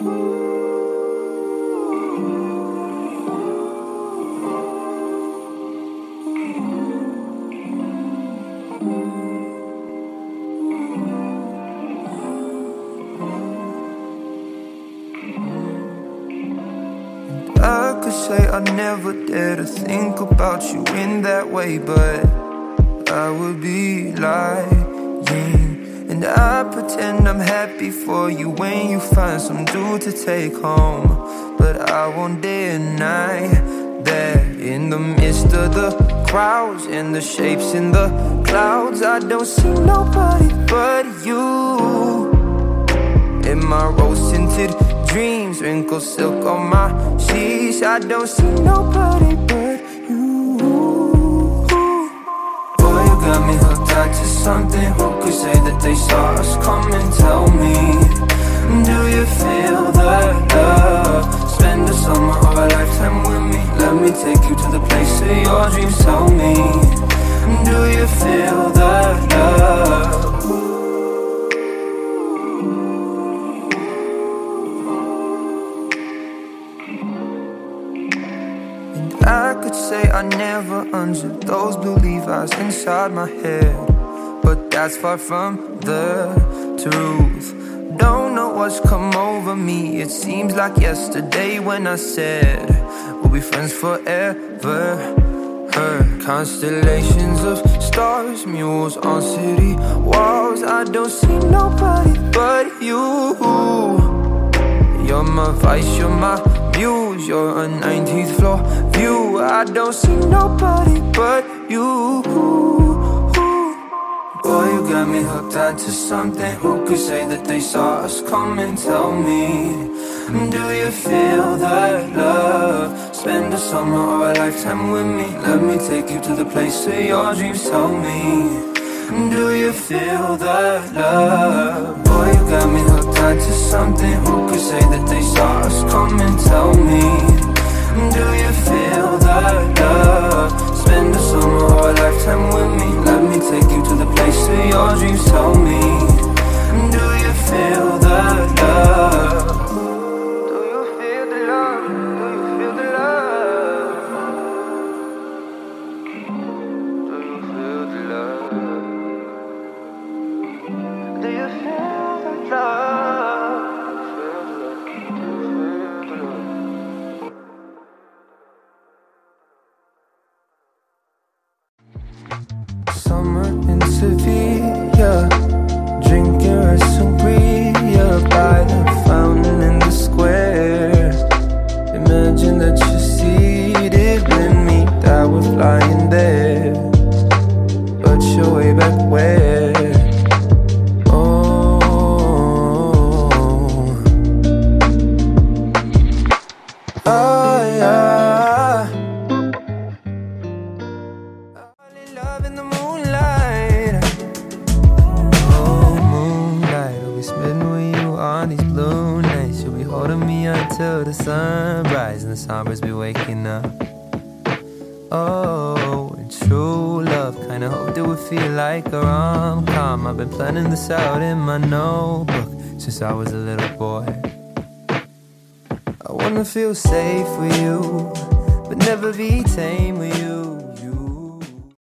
I could say I never dare to think about you in that way, but I would be lying. And I pretend I'm happy for you when you find some dude to take home. But I won't deny that in the midst of the crowds and the shapes in the clouds, I don't see nobody but you. In my rose tinted dreams, wrinkled silk on my sheets, I don't see nobody but something. Who could say that they saw us coming? Tell me, do you feel the love? Spend a summer or a lifetime with me. Let me take you to the place of your dreams. Tell me, do you feel the love? And I could say I never unzipped those blue Levi's inside my head. But that's far from the truth. Don't know what's come over me. It seems like yesterday when I said we'll be friends forever. Her constellations of stars, mules on city walls. I don't see nobody but you. You're my vice, you're my muse, you're a 19th floor view. I don't see nobody but you. Boy, you got me hooked onto something. Who could say that they saw us coming? Tell me, do you feel that love? Spend a summer or a lifetime with me. Let me take you to the place of your dreams. Tell me. Do you feel that love? Boy, you got me hooked onto something. Who could say that they saw us coming? Tell me. Dreams. told me. Do you feel the love? Do you feel the love? Do you feel the love? Do you feel the love? Do you feel way back where? Oh, oh yeah. Fall in love in the moonlight. Oh, moonlight. I'll be spending with you on these blue nights. You'll be holding me until the sunrise, and the songbirds be waking up. Oh, true love. Kinda hoped it would feel like a rom com. I've been planning this out in my notebook since I was a little boy. I wanna feel safe with you, but never be tame with you.